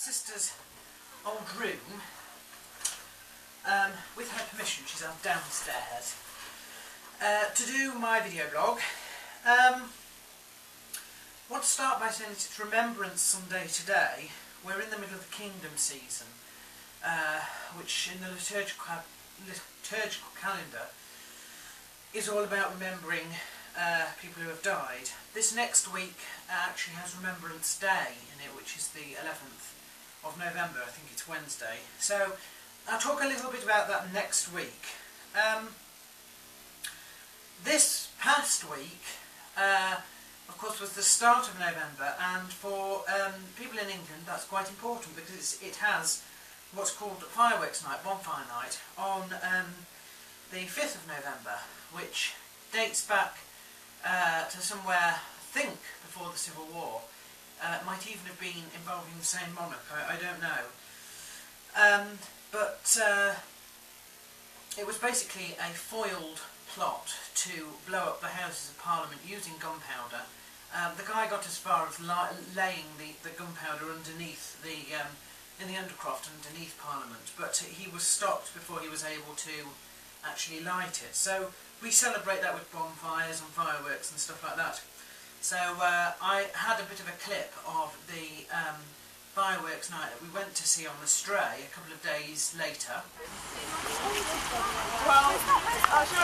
sister's old room. Um, with her permission, she's out downstairs uh, to do my video blog. Um, I want to start by saying it's Remembrance Sunday today. We're in the middle of the Kingdom season, uh, which in the liturgical, liturgical calendar is all about remembering uh, people who have died. This next week actually has Remembrance Day in it, which is the 11th of November. I think it's Wednesday. So I'll talk a little bit about that next week. Um, this past week, uh, of course, was the start of November, and for um, people in England, that's quite important because it has what's called fireworks night, bonfire night, on um, the 5th of November, which dates back uh, to somewhere, I think, before the Civil War. Uh, might even have been involving the same monarch, I, I don't know. Um, but uh, it was basically a foiled plot to blow up the Houses of Parliament using gunpowder. Um, the guy got as far as laying the, the gunpowder underneath the um, in the undercroft underneath Parliament, but he was stopped before he was able to actually light it. So we celebrate that with bonfires and fireworks and stuff like that. So uh, I had a bit of a clip of the um, fireworks night that we went to see on the Stray a couple of days later. Well, I'll show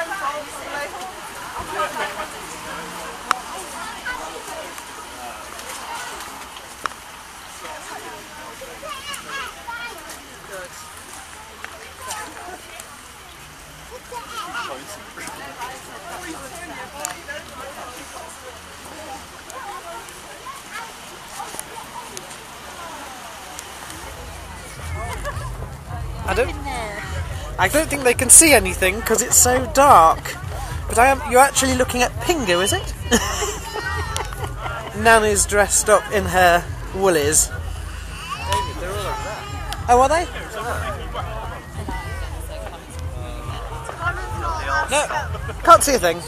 I don't. I don't think they can see anything because it's so dark. But I am. You're actually looking at Pingu, is it? Nana's dressed up in her woolies. Oh, are they? No, can't see a thing.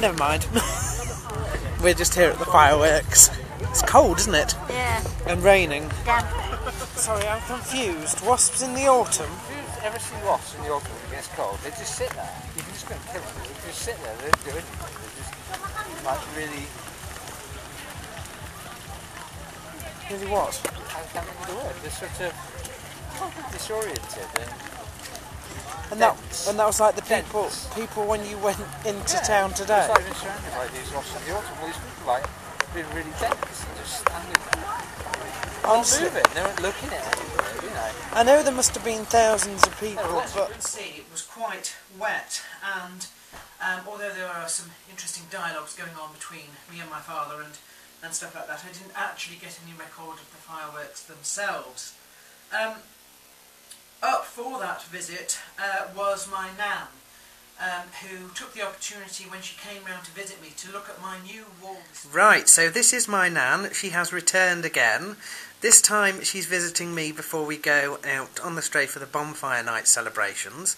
Never mind. We're just here at the fireworks. It's cold, isn't it? Yeah. And raining. Damp. Sorry, I'm confused. Wasps in the autumn? If you ever see wasps in the autumn when it gets cold, they just sit there. You can just go and kill them. They just sit there, they don't do anything. They're just like really... Really what? I can't remember the word. They're sort of disoriented and... And that, and that was like the people people when you went into yeah, town today. It's like being surrounded by these wasps in the autumn. All these people like being really dense and just standing Honestly, moving. They weren't looking at anything, know. I know there must have been thousands of people, As but you can see, it was quite wet, and um, although there are some interesting dialogues going on between me and my father and and stuff like that, I didn't actually get any record of the fireworks themselves. Um, up for that visit uh, was my nan, um, who took the opportunity when she came round to visit me to look at my new walls. Right, so this is my nan. She has returned again. This time she's visiting me before we go out on the stray for the bonfire night celebrations.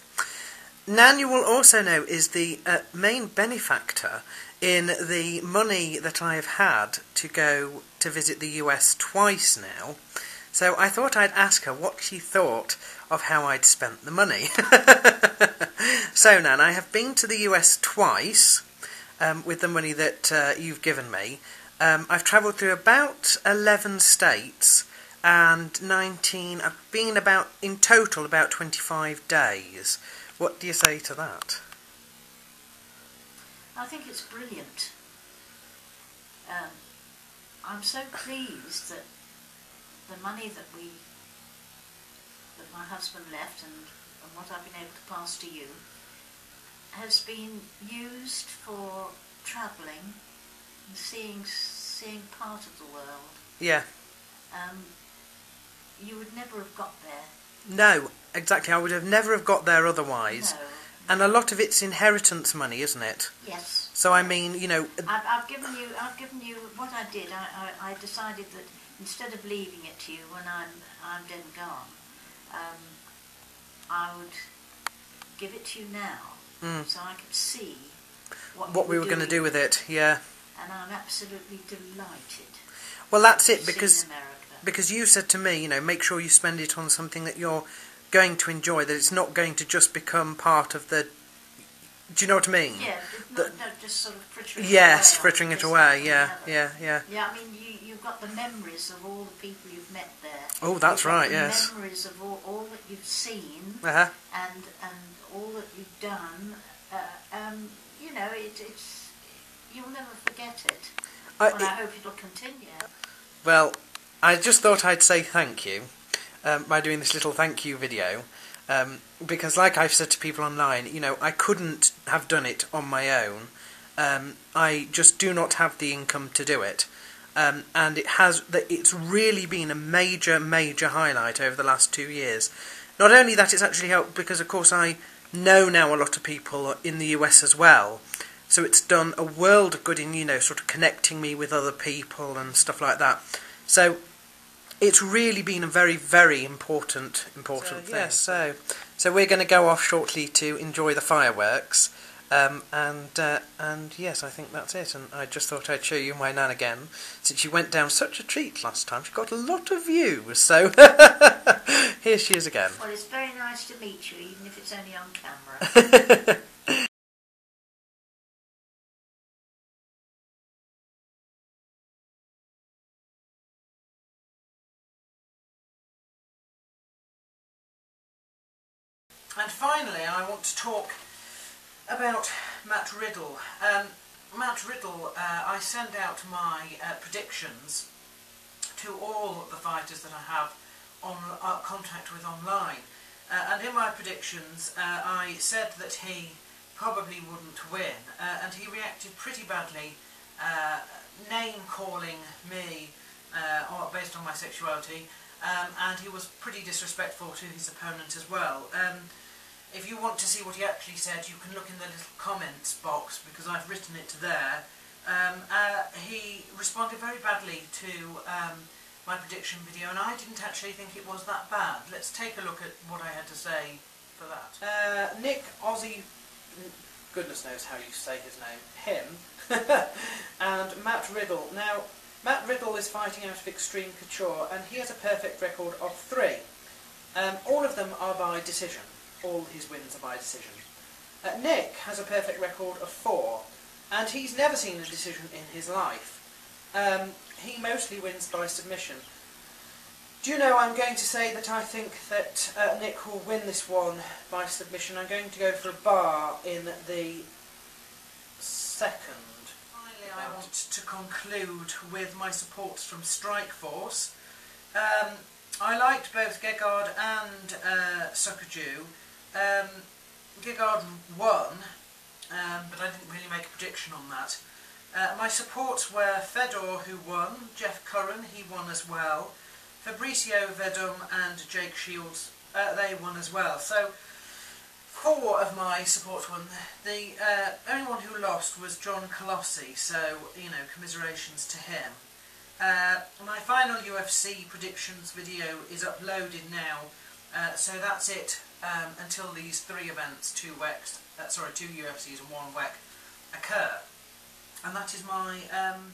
Nan, you will also know, is the uh, main benefactor in the money that I have had to go to visit the US twice now. So I thought I'd ask her what she thought of how I'd spent the money. so, Nan, I have been to the US twice um, with the money that uh, you've given me. Um, I've travelled through about 11 states and 19, I've been about, in total, about 25 days. What do you say to that? I think it's brilliant. Um, I'm so pleased that the money that we, that my husband left and, and what I've been able to pass to you has been used for travelling and seeing seeing part of the world. Yeah. Um, you would never have got there. No, exactly. I would have never have got there otherwise. No. And a lot of it's inheritance money, isn't it? Yes. So I mean, you know, I've, I've given you. I've given you what I did. I, I, I decided that instead of leaving it to you when I'm I'm dead and gone, um, I would give it to you now, Mm. so I could see what, what we were going to do with it, yeah. And I'm absolutely delighted. Well, that's it because America. because you said to me, you know, make sure you spend it on something that you're going to enjoy. That it's not going to just become part of the. Do you know what I mean? Yeah, The- no, just sort of frittering Yes, it away. frittering it away. Yeah, yeah, yeah. Yeah, I mean, you, you've got the memories of all the people you've met there. Oh, that's right. the Yes. memories of all, all that you've seen Uh huh. and and all that you've done. Uh, um, you know, it, it's you'll never forget it. I, and I hope it'll continue. Well, I just thought I'd say thank you um, by doing this little thank you video. Um, because, like I've said to people online, you know, I couldn't have done it on my own. Um, I just do not have the income to do it. Um, and it has it's really been a major, major highlight over the last two years. Not only that, it's actually helped because, of course, I know now a lot of people in the US as well. So it's done a world of good in, you know, sort of connecting me with other people and stuff like that. So it's really been a very, very important, important thing. Yes, so so we're going to go off shortly to enjoy the fireworks. Um, and uh, and yes, I think that's it. And I just thought I'd show you my nan again, since she went down such a treat last time. She got a lot of views, so here she is again. Well, it's very nice to meet you, even if it's only on camera. And finally, I want to talk about Matt Riddle. Um, Matt Riddle, uh, I send out my uh, predictions to all the fighters that I have on uh, contact with online. Uh, and in my predictions, uh, I said that he probably wouldn't win, uh, and he reacted pretty badly, uh, name calling me based on my sexuality, um, and he was pretty disrespectful to his opponent as well. Um, if you want to see what he actually said, you can look in the little comments box because I've written it there. Um, uh, he responded very badly to um, my prediction video, and I didn't actually think it was that bad. Let's take a look at what I had to say for that. Uh, Nick Ozzy, goodness knows how you say his name, him, and Matt Riddle. Now, Matt Riddle is fighting out of Extreme Couture, and he has a perfect record of three. Um, all of them are by decision. All his wins are by decision. Uh, Nick has a perfect record of four, and he's never seen a decision in his life. Um, he mostly wins by submission. Do you know, I'm going to say that I think that uh, Nick will win this one by submission. I'm going to go for a bar in the second. Finally, I want to conclude with my supports from Strikeforce. Um, I liked both Gegard and uh, Sokoudjou. Um, Gegard won, um, but I didn't really make a prediction on that. Uh, my supports were Fedor, who won, Jeff Curran, he won as well, Fabricio Werdum and Jake Shields, uh, they won as well. So, four of my supports won. The uh, only one who lost was John Colossi, so, you know, commiserations to him. Uh, my final UFC predictions video is uploaded now, uh, so that's it um, until these three events, two WECs, uh, sorry, two UFCs and one WEC occur. And that is my um,